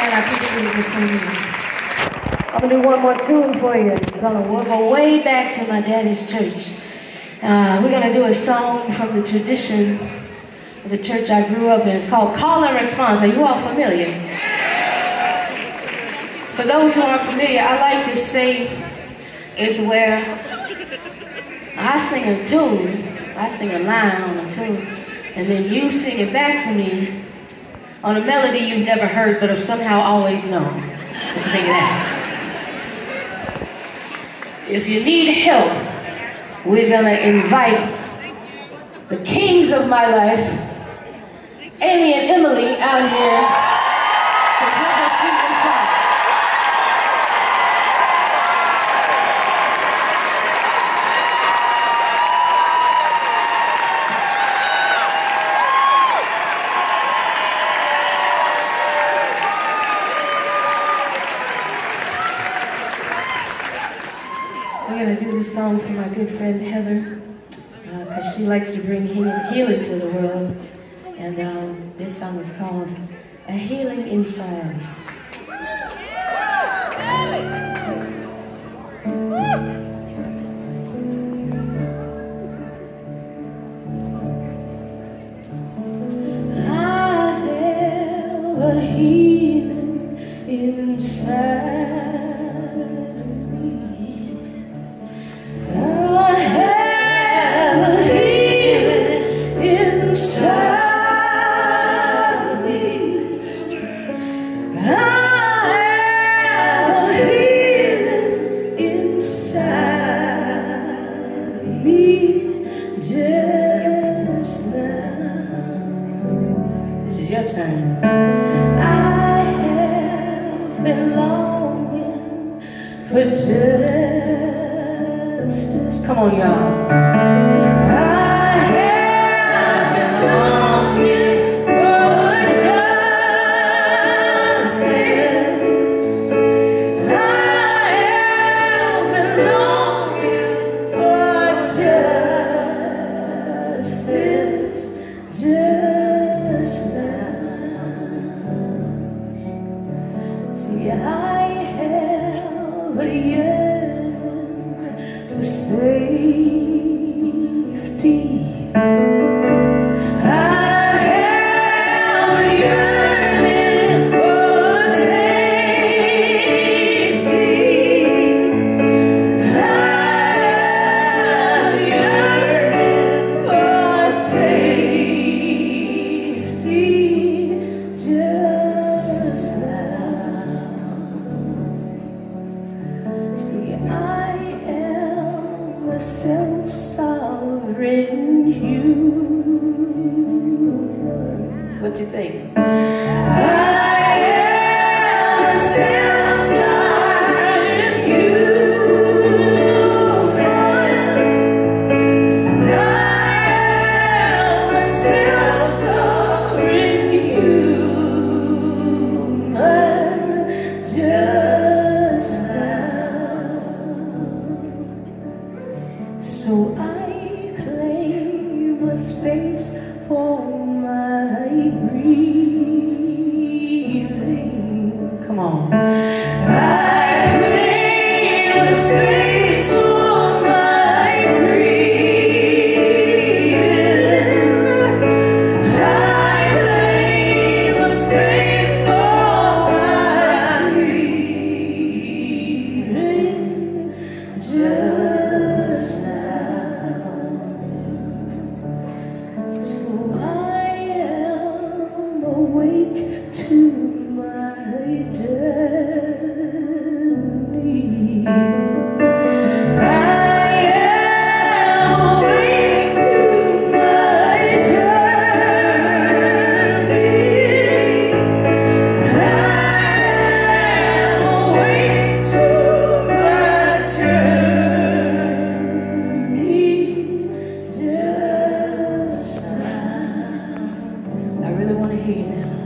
and I appreciate you singing this. I'm gonna do one more tune for you. We're gonna go way back to my daddy's church. Uh, we're gonna do a song from the tradition of the church I grew up in. It's called Call and Response. Are you all familiar? For those who aren't familiar, I like to say is where I sing a tune, I sing a line on a tune, and then you sing it back to me on a melody you've never heard but have somehow always known. Just think of that. If you need help, we're gonna invite the kings of my life, Amy and Emily, out here to help us sing this song. We're going to do this song for my good friend Heather, because uh, she likes to bring healing, to the world. And um, this song is called A Healing Inside. I have a healing inside This is your turn. I have been longing for justice. Come on, y'all. What you think? I claim a space pain